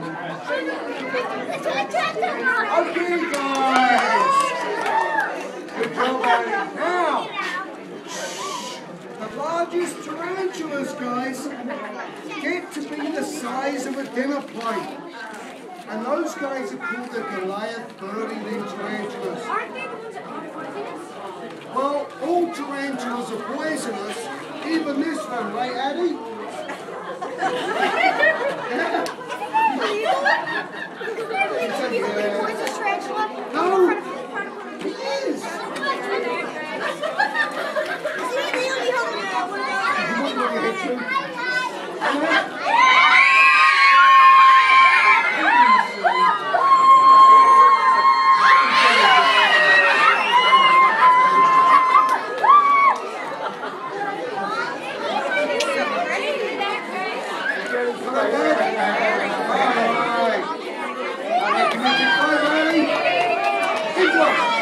Okay, guys. Good job, Addie. Now, the largest tarantulas, guys, get to be the size of a dinner plate. And those guys are called the Goliath 30-limb tarantulas. Aren't they the ones that are poisonous? Well, all tarantulas are poisonous, even this one, right, Addie? All right.